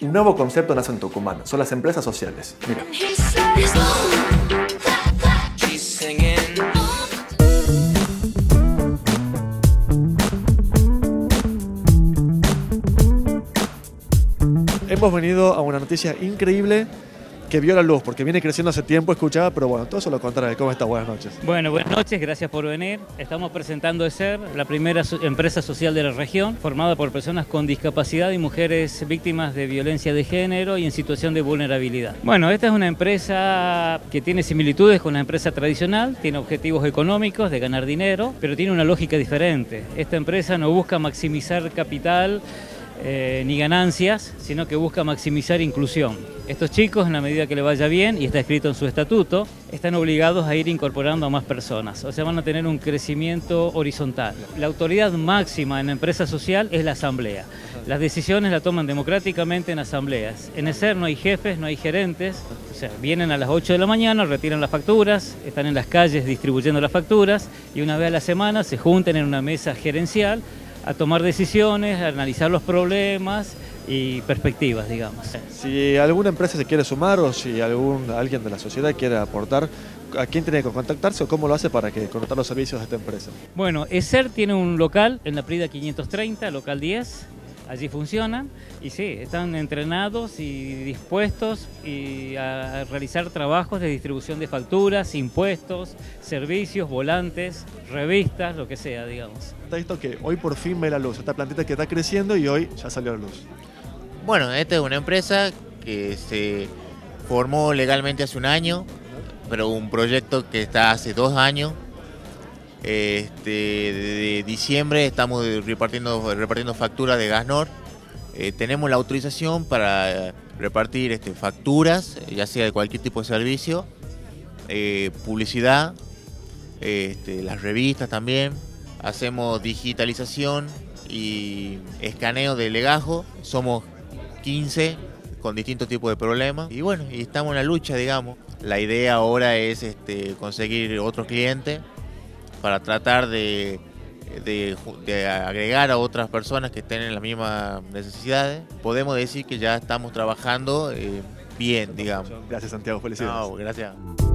Un nuevo concepto nace en Tucumán, son las empresas sociales. Mira. Hemos venido a una noticia increíble que vio la luz, porque viene creciendo hace tiempo, escuchaba, pero bueno, todo eso lo contrario. ¿Cómo está? Buenas noches. Bueno, buenas noches, gracias por venir. Estamos presentando ESER, la primera empresa social de la región, formada por personas con discapacidad y mujeres víctimas de violencia de género y en situación de vulnerabilidad. Bueno, esta es una empresa que tiene similitudes con la empresa tradicional, tiene objetivos económicos de ganar dinero, pero tiene una lógica diferente. Esta empresa no busca maximizar capital, eh, ni ganancias, sino que busca maximizar inclusión. Estos chicos, en la medida que le vaya bien, y está escrito en su estatuto, están obligados a ir incorporando a más personas, o sea, van a tener un crecimiento horizontal. La autoridad máxima en la empresa social es la asamblea. Las decisiones las toman democráticamente en asambleas. En ESER no hay jefes, no hay gerentes, o sea, vienen a las 8 de la mañana, retiran las facturas, están en las calles distribuyendo las facturas y una vez a la semana se juntan en una mesa gerencial a tomar decisiones, a analizar los problemas y perspectivas, digamos. Si alguna empresa se quiere sumar o si algún, alguien de la sociedad quiere aportar, ¿a quién tiene que contactarse o cómo lo hace para que contratar los servicios de esta empresa? Bueno, ESER tiene un local en la Prida 530, local 10, allí funcionan y sí, están entrenados y dispuestos y a realizar trabajos de distribución de facturas, impuestos, servicios, volantes, revistas, lo que sea, digamos. Está visto que hoy por fin ve la luz, esta plantita que está creciendo y hoy ya salió a la luz. Bueno, esta es una empresa que se formó legalmente hace un año, pero un proyecto que está hace dos años este, de diciembre estamos repartiendo, facturas de Gasnor. Eh, tenemos la autorización para repartir este, facturas, ya sea de cualquier tipo de servicio, eh, publicidad, este, las revistas también. Hacemos digitalización y escaneo de legajo. Somos 15 con distintos tipos de problemas. Y bueno, y estamos en la lucha, digamos. La idea ahora es este, conseguir otros clientes para tratar de, agregar a otras personas que estén en las mismas necesidades. Podemos decir que ya estamos trabajando eh, bien, digamos. Gracias Santiago, felicidades. gracias.